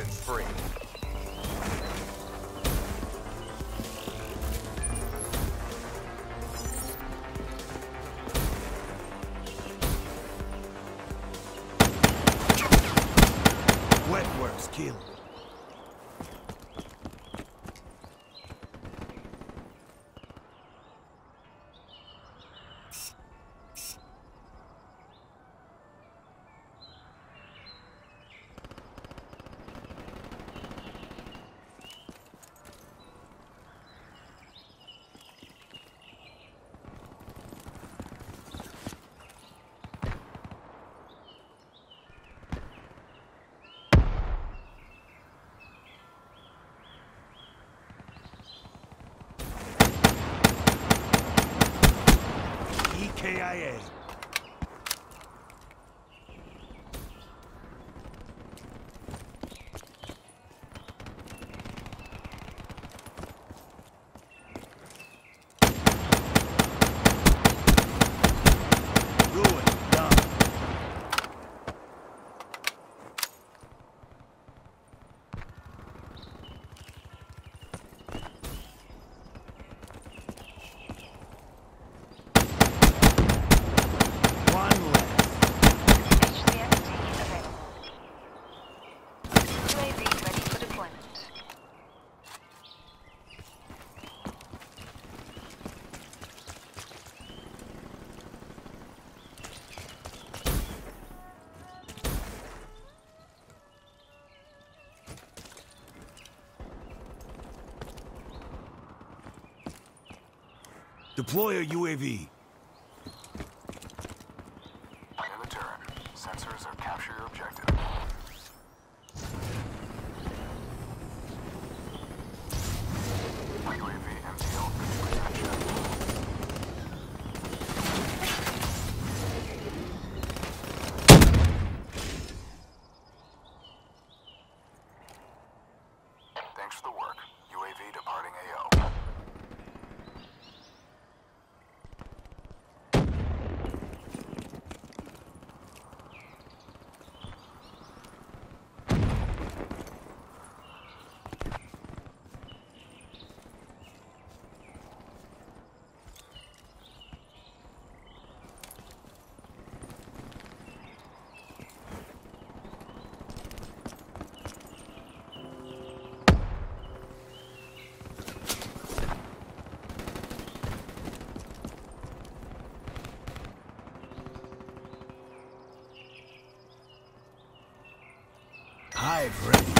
been spree. Wet works. EKIA. Ruin done. One left. HCXD available. UAV ready for deployment. Deploy a UAV. In the. Sensors are capture your objective. UAV MTL attention. Thanks for the work. UAV departing AO. Ready.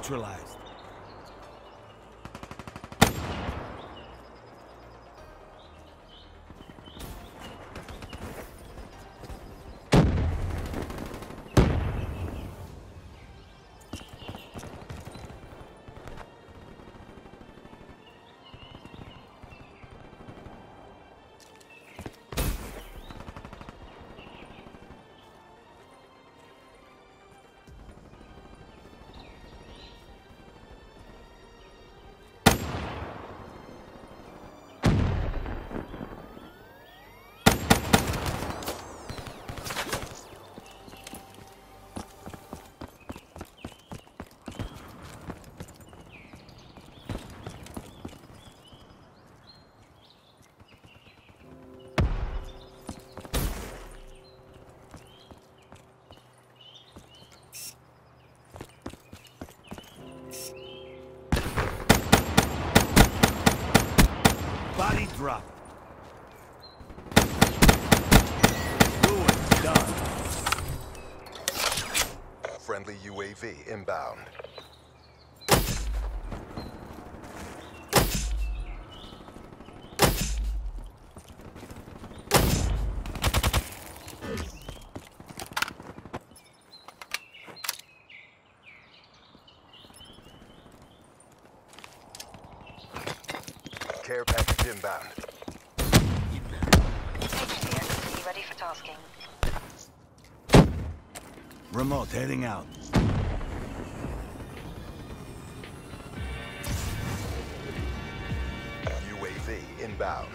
Neutralized. Drop. Ruin done. Friendly UAV inbound. Care package inbound. HCXD ready for tasking. Remote heading out. UAV inbound.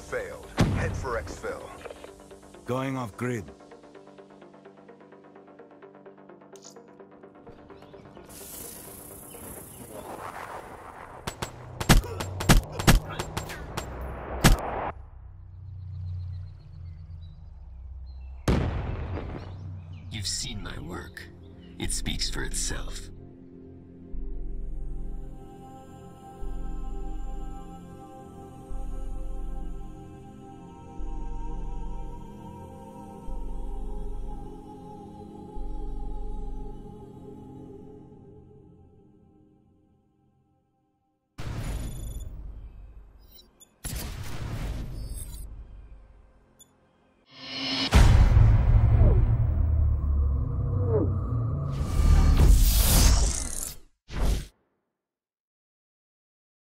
Failed. Head for exfil. Going off grid. You've seen my work. It speaks for itself.